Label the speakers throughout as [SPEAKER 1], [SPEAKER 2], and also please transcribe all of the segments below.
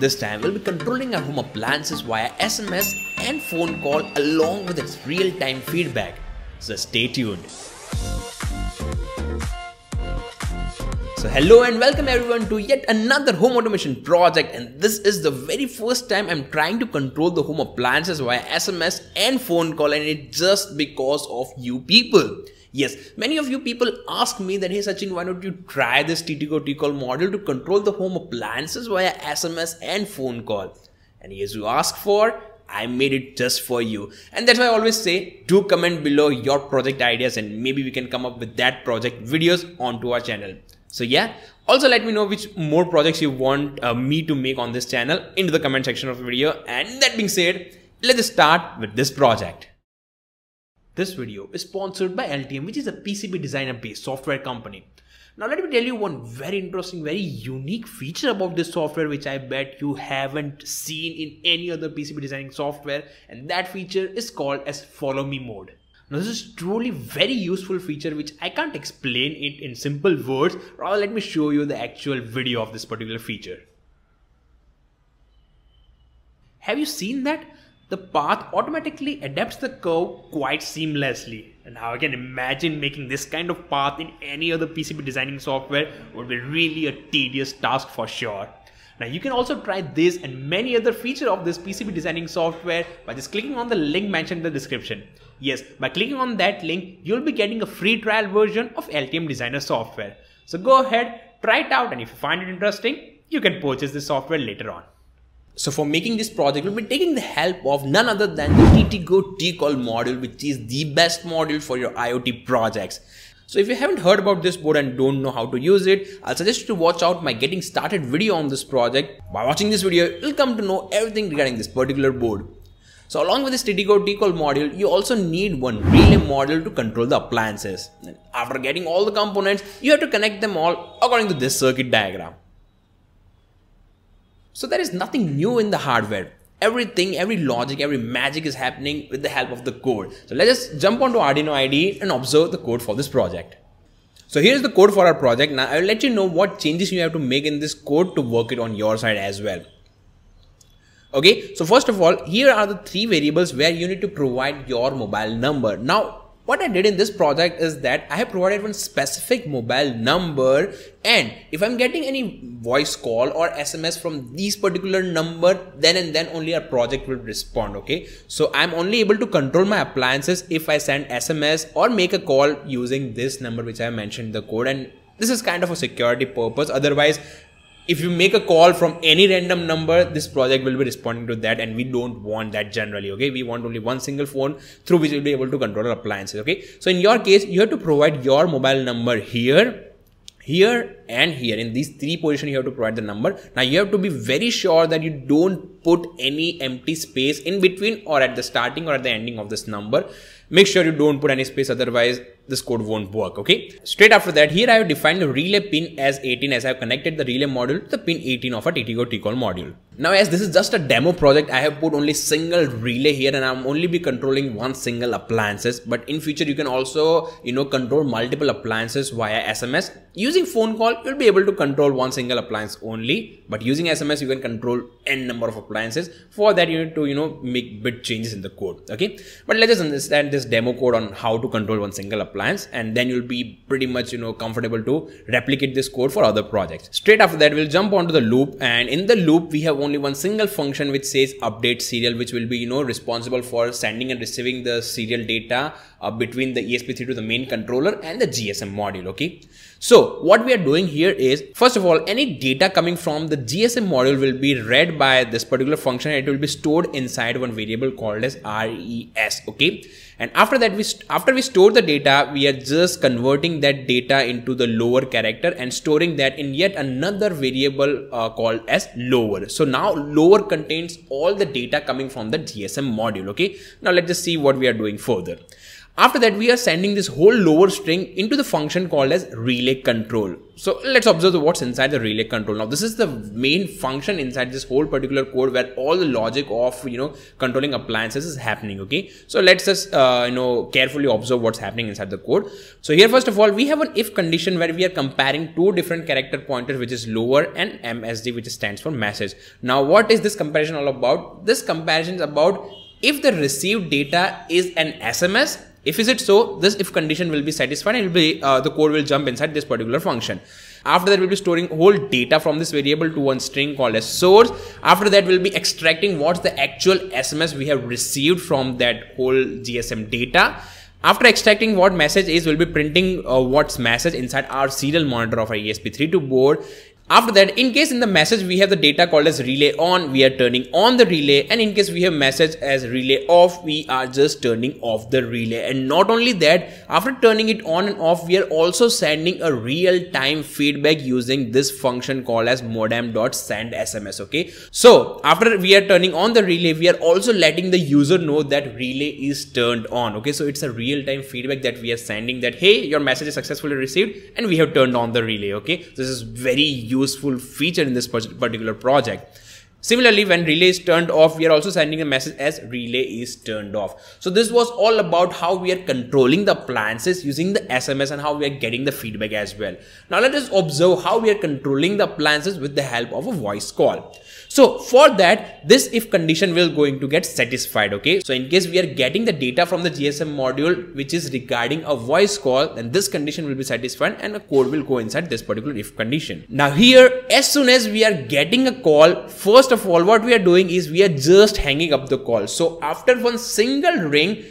[SPEAKER 1] This time we'll be controlling our home appliances via SMS and phone call along with its real-time feedback. So stay tuned. So hello and welcome everyone to yet another home automation project and this is the very first time I'm trying to control the home appliances via SMS and phone call and it's just because of you people. Yes, many of you people ask me that, hey Sachin, why don't you try this TTGO TCall module to control the home appliances via SMS and phone call? And as you ask for, I made it just for you. And that's why I always say, do comment below your project ideas and maybe we can come up with that project videos onto our channel. So yeah, also let me know which more projects you want uh, me to make on this channel into the comment section of the video. And that being said, let's start with this project. This video is sponsored by Altium, which is a PCB designer based software company. Now let me tell you one very interesting, very unique feature about this software which I bet you haven't seen in any other PCB designing software and that feature is called as follow me mode. Now this is truly very useful feature which I can't explain it in simple words, rather let me show you the actual video of this particular feature. Have you seen that? the path automatically adapts the curve quite seamlessly. And how I can imagine making this kind of path in any other PCB designing software would be really a tedious task for sure. Now you can also try this and many other features of this PCB designing software by just clicking on the link mentioned in the description. Yes, by clicking on that link, you'll be getting a free trial version of Altium Designer software. So go ahead, try it out and if you find it interesting, you can purchase this software later on. So for making this project, we'll be taking the help of none other than the TTGO TCall module, which is the best module for your IoT projects. So if you haven't heard about this board and don't know how to use it, I'll suggest you to watch out my getting started video on this project. By watching this video, you'll come to know everything regarding this particular board. So along with this TTGO TCall module, you also need one relay module to control the appliances. And after getting all the components, you have to connect them all according to this circuit diagram. So there is nothing new in the hardware. Everything, every logic, every magic is happening with the help of the code. So let's just jump onto Arduino IDE and observe the code for this project. So here's the code for our project. Now I will let you know what changes you have to make in this code to work it on your side as well. Okay, so first of all, here are the three variables where you need to provide your mobile number. Now, what I did in this project is that I have provided one specific mobile number and if I'm getting any voice call or SMS from these particular number then and then only our project will respond okay? So I'm only able to control my appliances if I send SMS or make a call using this number which I mentioned the code and this is kind of a security purpose. Otherwise if you make a call from any random number this project will be responding to that and we don't want that generally okay? We want only one single phone through which we'll be able to control our appliances okay? So in your case you have to provide your mobile number here here and here. In these three positions you have to provide the number. Now you have to be very sure that you don't put any empty space in between or at the starting or at the ending of this number. Make sure you don't put any space otherwise this code won't work okay? Straight after that here i have defined the relay pin as 18 as i have connected the relay module to the pin 18 of a ttgo tcall module now as this is just a demo project. I have put only single relay here and i'm only be controlling one single appliances. But in future you can also you know control multiple appliances via sms using phone call you'll be able to control one single appliance only. But using sms you can control n number of appliances. For that you need to you know make bit changes in the code okay? But let's just understand this demo code on how to control one single appliance appliance and then you'll be pretty much you know comfortable to replicate this code for other projects. Straight after that we'll jump onto the loop and in the loop we have only one single function which says update serial which will be you know responsible for sending and receiving the serial data uh, between the ESP32 to the main controller and the GSM module okay so what we are doing here is first of all any data coming from the GSM module will be read by this particular function it will be stored inside one variable called as res okay? And after that we after we store the data we are just converting that data into the lower character and storing that in yet another variable uh, called as lower. So now lower contains all the data coming from the gsm module okay? Now let's just see what we are doing further After that, we are sending this whole lower string into the function called as relay control. So let's observe what's inside the relay control. Now, this is the main function inside this whole particular code where all the logic of, you know, controlling appliances is happening. Okay. So let's just, uh, you know, carefully observe what's happening inside the code. So here, first of all, we have an if condition where we are comparing two different character pointers, which is lower and MSD, which stands for message. Now, what is this comparison all about? This comparison is about if the received data is an SMS if is it so, this if condition will be satisfied and will be, uh, the code will jump inside this particular function. After that, we'll be storing whole data from this variable to one string called as source. After that, we'll be extracting what's the actual SMS we have received from that whole GSM data. After extracting what message is, we'll be printing uh, what's message inside our serial monitor of our ESP32 board. After that, in case in the message we have the data called as relay on, we are turning on the relay and in case we have message as relay off, we are just turning off the relay. And not only that, after turning it on and off, we are also sending a real-time feedback using this function called as modem.send SMS, okay? So, after we are turning on the relay, we are also letting the user know that relay is turned on, okay? So, it's a real-time feedback that we are sending that, hey, your message is successfully received and we have turned on the relay, okay? This is very useful feature in this particular project. Similarly, when relay is turned off, we are also sending a message as relay is turned off. So this was all about how we are controlling the appliances using the SMS and how we are getting the feedback as well. Now let us observe how we are controlling the appliances with the help of a voice call. So for that, this if condition will going to get satisfied. Okay. So in case we are getting the data from the GSM module, which is regarding a voice call, then this condition will be satisfied and a code will go inside this particular if condition. Now here, as soon as we are getting a call, first of all, what we are doing is we are just hanging up the call. So after one single ring,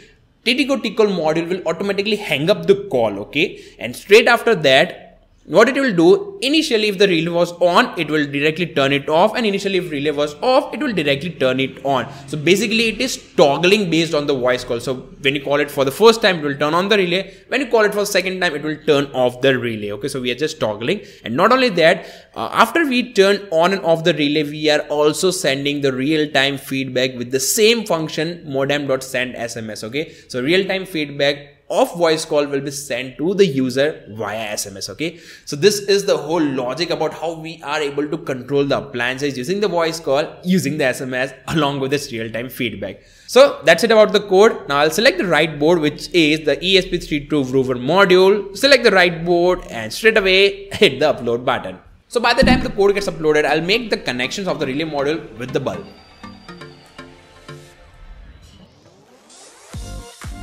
[SPEAKER 1] TTCode module will automatically hang up the call. Okay. And straight after that, what it will do initially if the relay was on it will directly turn it off. And initially if relay was off it will directly turn it on. So basically it is toggling based on the voice call. So when you call it for the first time it will turn on the relay. When you call it for the second time it will turn off the relay. Okay so we are just toggling. And not only that uh, after we turn on and off the relay we are also sending the real-time feedback with the same function modem.send sms okay so real-time feedback of voice call will be sent to the user via SMS. Okay. So this is the whole logic about how we are able to control the appliances using the voice call, using the SMS along with this real-time feedback. So that's it about the code. Now I'll select the right board, which is the ESP32 Wrover module. Select the right board and straight away hit the upload button. So by the time the code gets uploaded, I'll make the connections of the relay module with the bulb.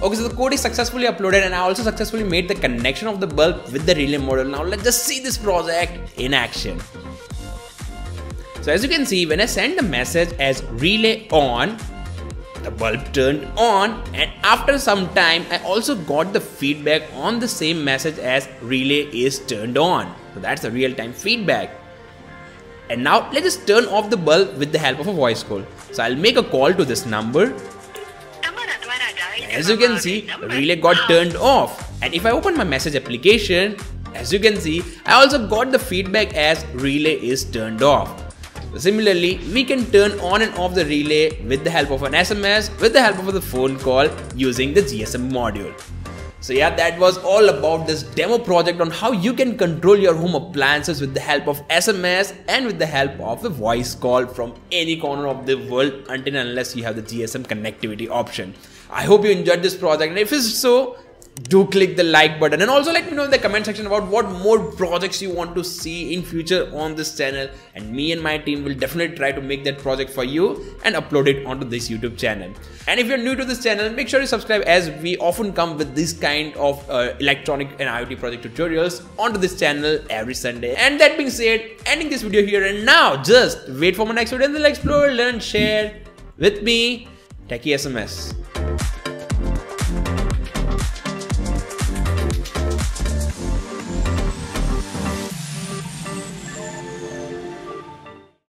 [SPEAKER 1] Okay, so the code is successfully uploaded and I also successfully made the connection of the bulb with the relay module. Now let's just see this project in action. So as you can see, when I send the message as relay on, the bulb turned on and after some time I also got the feedback on the same message as relay is turned on. So that's the real-time feedback. And now let's just turn off the bulb with the help of a voice call. So I'll make a call to this number as you can see, relay got turned off. And if I open my message application, as you can see, I also got the feedback as relay is turned off. Similarly, we can turn on and off the relay with the help of an SMS, with the help of the phone call using the GSM module. So yeah, that was all about this demo project on how you can control your home appliances with the help of SMS and with the help of a voice call from any corner of the world until unless you have the GSM connectivity option. I hope you enjoyed this project. And if it's so, do click the like button. And also let me know in the comment section about what more projects you want to see in future on this channel. And me and my team will definitely try to make that project for you and upload it onto this youtube channel. And if you're new to this channel make sure you subscribe as we often come with this kind of uh, electronic and iot project tutorials onto this channel every sunday. And that being said ending this video here. And now just wait for my next video and then explore learn share with me. Techie sms